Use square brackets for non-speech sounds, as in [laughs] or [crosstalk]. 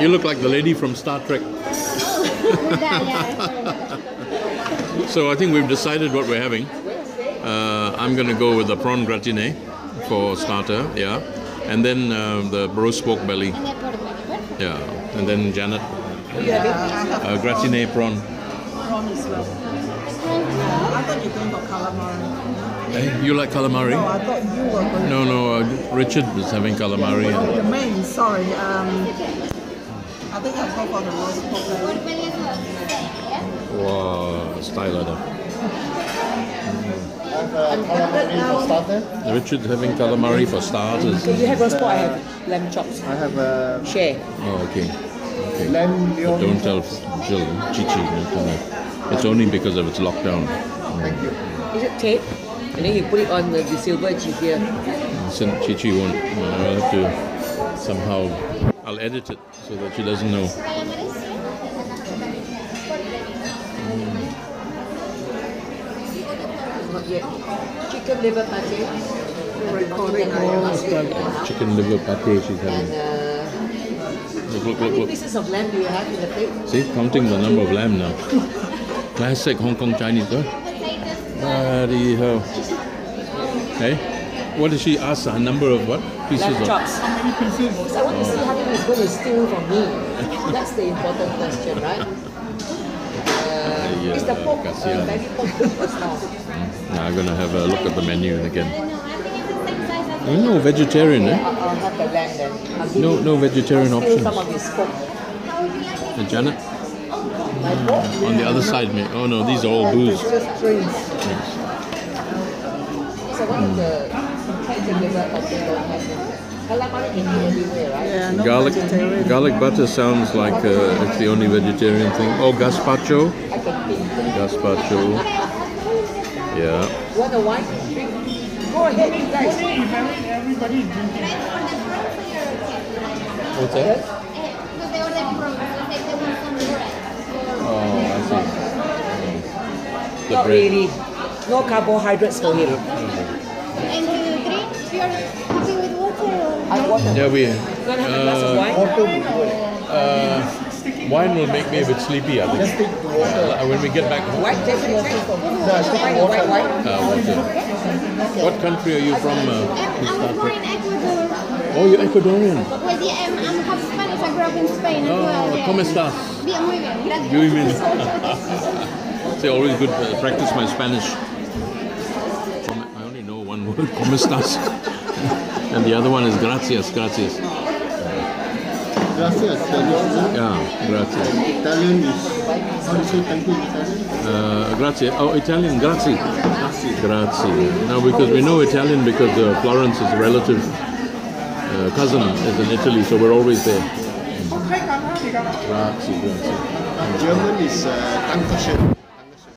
You look like the lady from Star Trek. [laughs] So I think we've decided what we're having. Uh, I'm going to go with the prawn gratine for starter, yeah, and then uh, the roast pork belly, yeah, and then Janet, uh, gratine prawn. Prawn as well. I thought you were going for calamari. Hey, you like calamari? No, I thought you were going No, no. Uh, Richard was having calamari. for the main. Sorry. Um, I think I'll go for the roast pork. belly. Wow, style ada. Richard having calamari for starters. You have roast pork, I have lamb chops. I have a Share. Oh, okay. Okay. lamb But don't tell Jill, Chichi. not to her. It's only because of its lockdown. Thank you. Is it tape? And then you put it on the, the silver here. Since Chichi won't. I'll have to somehow. I'll edit it so that she doesn't know. Not yet. Chicken liver pate. Recording all. Chicken liver pate she's having. And uh, Look, look, how look, many look. pieces of lamb do you have in the plate? See, counting the number of lamb now. [laughs] Classic Hong Kong Chinese, huh? Bloody hell. Hey? What did she ask? A number of what? Pieces Lamb of. chops. So I want to see how many is going to steal from me. That's the important question, right? Uh, is the pork uh, kasihan. belly pork big or small? Now I'm gonna have a look at the menu again. Oh, no vegetarian, eh? I'll, I'll have the lamb then. I'll No, no vegetarian I'll options. some of his pork. Uh, Janet, My pork? on the other side, mate. Oh no, these are all booze. Just drinks. So one of the Yeah, no Garlic, garlic butter sounds like uh, it's the only vegetarian thing. Oh, gazpacho, I can think. gazpacho. Yeah. You want a wine? Go ahead, you guys. What's that? Oh, I see. The Not bread. really. No carbohydrates for him. And the drinks, with water or? I want a Yeah, we. You to have a glass of wine? Uh, wine will make me a bit sleepy. I think. Uh, when we get back home. White, Jason, white. White, white. Uh. What country are you from? Uh, I'm, I'm born in Ecuador. oh, you're Ecuadorian. Well, yeah, I'm, I'm half Spanish. I grew up in Spain as Oh, well. Yeah. ¿cómo estás? Bien, muy bien. Gracias. Muy bien. [laughs] It's always good to practice my Spanish. I only know one word, ¿cómo estás? And the other one is gracias, gracias. Gracias. Italian. Yeah, gracias. Italian is how do you say thank you in Italian? Uh, grazie. Oh, Italian, grazie. Grazie. Grazie. No, because we know Italian because uh, Florence is a relative uh, cousin is in Italy, so we're always there. Grazie, grazie. German is uh, Dankeschön.